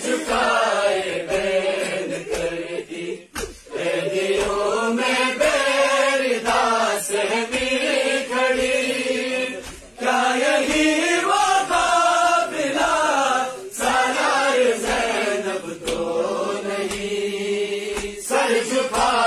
جھکائے بین کرتی دلوں میں بیر داس بھی کھڑی۔ کیا یہی مقابلہ سالار زینب تو نہیں۔ سر جھکائے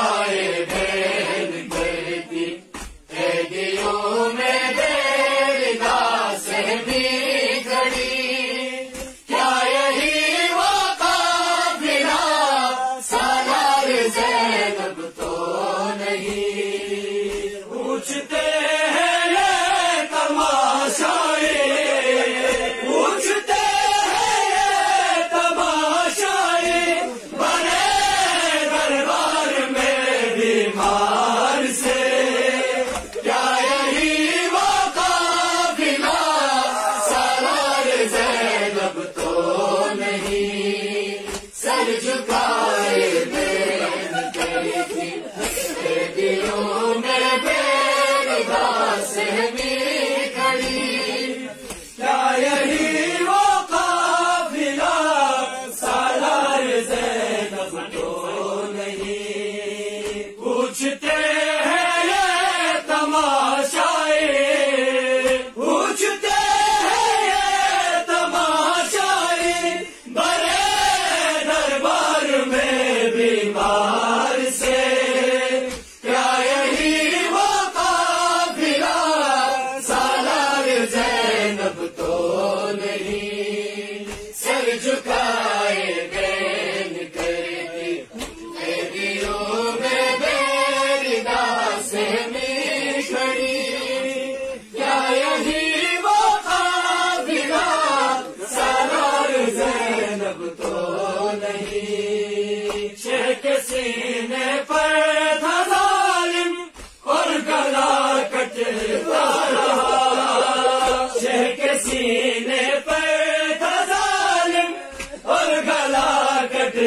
میں کے سینے پر اور گلا کٹ